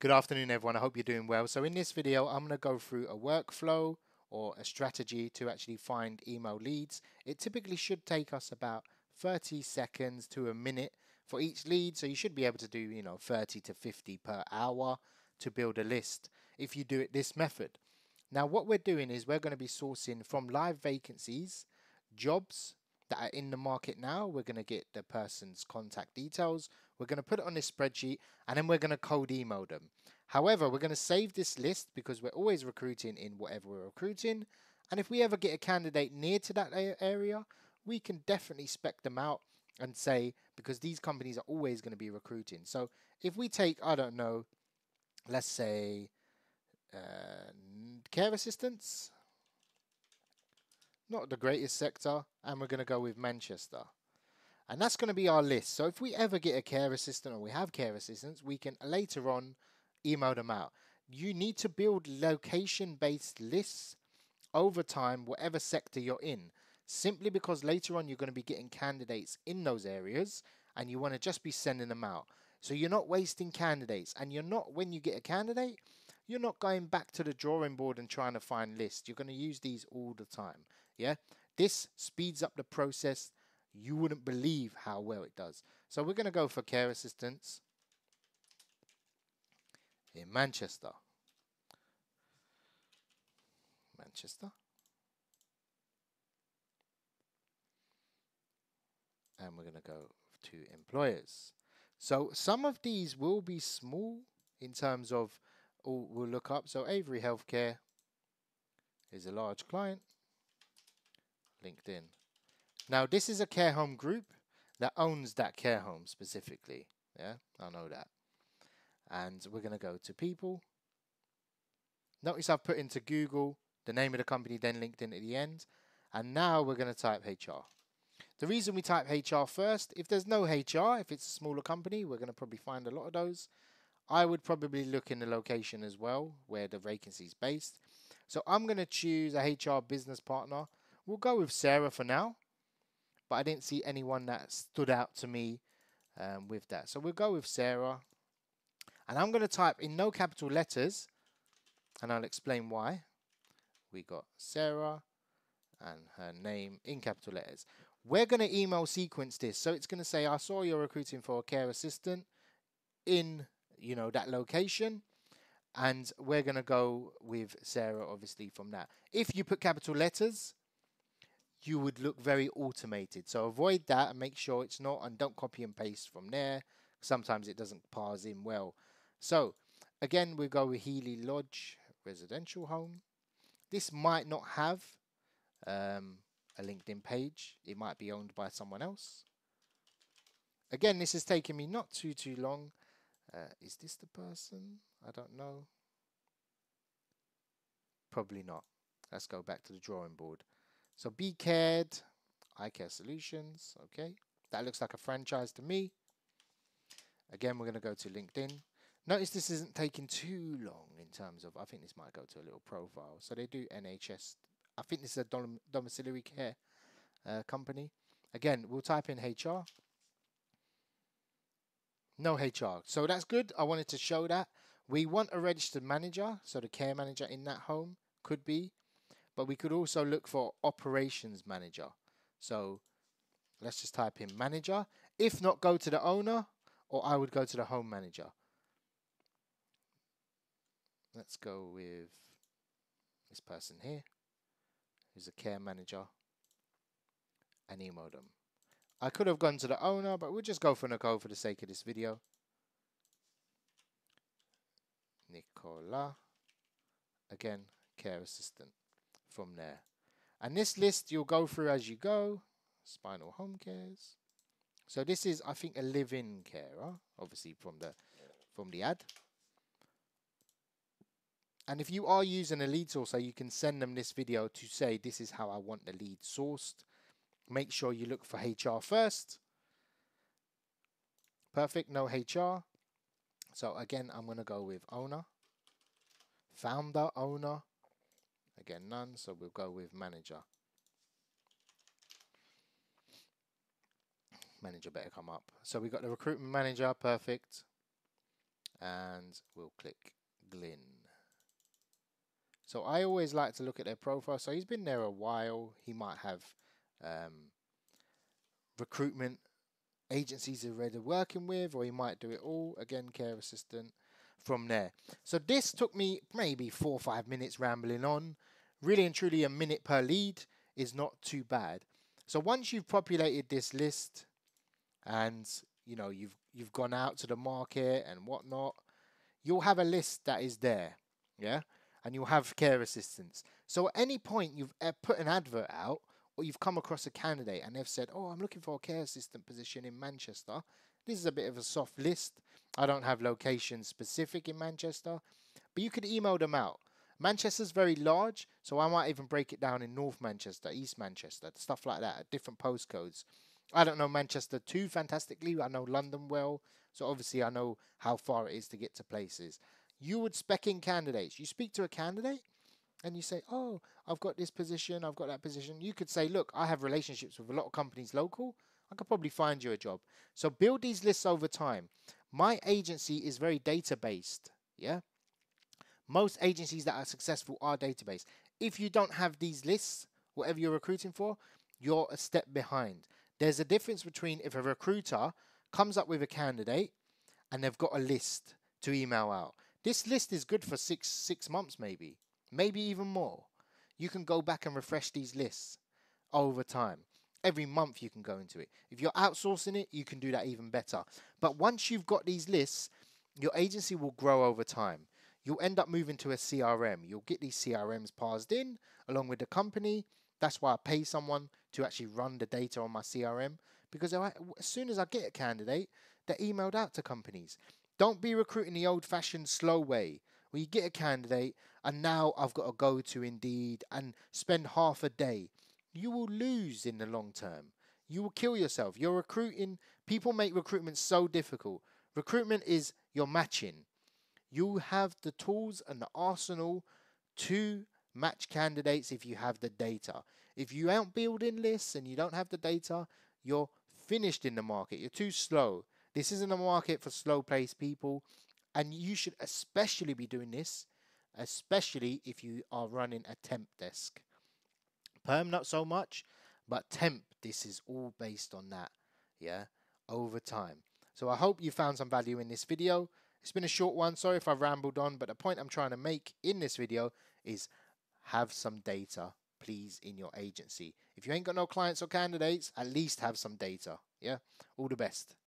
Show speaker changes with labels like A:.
A: Good afternoon, everyone. I hope you're doing well. So in this video, I'm going to go through a workflow or a strategy to actually find email leads. It typically should take us about 30 seconds to a minute for each lead. So you should be able to do, you know, 30 to 50 per hour to build a list if you do it this method. Now, what we're doing is we're going to be sourcing from live vacancies, jobs that are in the market now. We're going to get the person's contact details. We're going to put it on this spreadsheet and then we're going to cold email them. However, we're going to save this list because we're always recruiting in whatever we're recruiting. And if we ever get a candidate near to that area, we can definitely spec them out and say, because these companies are always going to be recruiting. So if we take, I don't know, let's say uh, care assistants, not the greatest sector, and we're going to go with Manchester. And that's going to be our list. So if we ever get a care assistant or we have care assistants, we can later on email them out. You need to build location-based lists over time, whatever sector you're in, simply because later on you're going to be getting candidates in those areas and you want to just be sending them out. So you're not wasting candidates and you're not, when you get a candidate, you're not going back to the drawing board and trying to find lists. You're going to use these all the time. Yeah. This speeds up the process. You wouldn't believe how well it does. So we're going to go for care assistants in Manchester. Manchester. And we're going to go to employers. So some of these will be small in terms of all we'll look up. So Avery Healthcare is a large client. LinkedIn. Now this is a care home group that owns that care home specifically. Yeah, I know that. And we're going to go to people. Notice I've put into Google the name of the company, then LinkedIn at the end. And now we're going to type HR. The reason we type HR first, if there's no HR, if it's a smaller company, we're going to probably find a lot of those. I would probably look in the location as well, where the vacancy is based. So I'm going to choose a HR business partner. We'll go with Sarah for now, but I didn't see anyone that stood out to me um, with that. So we'll go with Sarah. And I'm going to type in no capital letters, and I'll explain why. We got Sarah and her name in capital letters. We're going to email sequence this. So it's going to say, I saw you're recruiting for a care assistant in, you know, that location. And we're going to go with Sarah, obviously, from that. If you put capital letters, you would look very automated. So avoid that and make sure it's not, and don't copy and paste from there. Sometimes it doesn't parse in well. So again, we go with Healy Lodge residential home. This might not have um, a LinkedIn page. It might be owned by someone else. Again, this is taking me not too, too long. Uh, is this the person? I don't know. Probably not. Let's go back to the drawing board. So Be Cared, Eye Care Solutions. Okay, that looks like a franchise to me. Again, we're going to go to LinkedIn. Notice this isn't taking too long in terms of, I think this might go to a little profile. So they do NHS I think this is a dom domiciliary care uh, company. Again, we'll type in HR. No HR. So that's good. I wanted to show that. We want a registered manager, so the care manager in that home could be. But we could also look for operations manager. So let's just type in manager. If not, go to the owner, or I would go to the home manager. Let's go with this person here who's a care manager, and email them. I could have gone to the owner, but we'll just go for Nicole for the sake of this video. Nicola, again, care assistant from there. And this list you'll go through as you go. Spinal home cares. So this is, I think, a live-in carer, obviously from the from the ad. And if you are using a lead sourcer, you can send them this video to say, this is how I want the lead sourced. Make sure you look for HR first. Perfect, no HR. So again, I'm going to go with owner. Founder, owner. Again, none, so we'll go with manager. Manager better come up. So we've got the recruitment manager, perfect. and we'll click Glyn. So I always like to look at their profile. So he's been there a while. He might have um, recruitment agencies already working with, or he might do it all. Again, care assistant from there. So this took me maybe four or five minutes rambling on. Really and truly, a minute per lead is not too bad. So once you've populated this list, and you know you've you've gone out to the market and whatnot, you'll have a list that is there, yeah, and you'll have care assistants. So at any point you've uh, put an advert out, or you've come across a candidate and they've said, "Oh, I'm looking for a care assistant position in Manchester." This is a bit of a soft list. I don't have location specific in Manchester, but you could email them out. Manchester's very large, so I might even break it down in North Manchester, East Manchester, stuff like that, different postcodes. I don't know Manchester too fantastically. I know London well, so obviously I know how far it is to get to places. You would spec in candidates. You speak to a candidate and you say, Oh, I've got this position, I've got that position. You could say, Look, I have relationships with a lot of companies local. I could probably find you a job. So build these lists over time. My agency is very data based. Yeah. Most agencies that are successful are database. If you don't have these lists, whatever you're recruiting for, you're a step behind. There's a difference between if a recruiter comes up with a candidate and they've got a list to email out. This list is good for six six months maybe, maybe even more. You can go back and refresh these lists over time. Every month you can go into it. If you're outsourcing it, you can do that even better. But once you've got these lists, your agency will grow over time. You'll end up moving to a CRM. You'll get these CRMs parsed in along with the company. That's why I pay someone to actually run the data on my CRM because as soon as I get a candidate, they're emailed out to companies. Don't be recruiting the old fashioned slow way where you get a candidate and now I've got to go to Indeed and spend half a day. You will lose in the long term. You will kill yourself. You're recruiting, people make recruitment so difficult. Recruitment is your matching. You have the tools and the arsenal to match candidates if you have the data. If you aren't building lists and you don't have the data, you're finished in the market. You're too slow. This isn't a market for slow paced people. And you should especially be doing this, especially if you are running a temp desk. Perm, not so much, but temp, this is all based on that. Yeah, over time. So I hope you found some value in this video. It's been a short one. Sorry if I rambled on, but the point I'm trying to make in this video is have some data please in your agency. If you ain't got no clients or candidates, at least have some data. Yeah. All the best.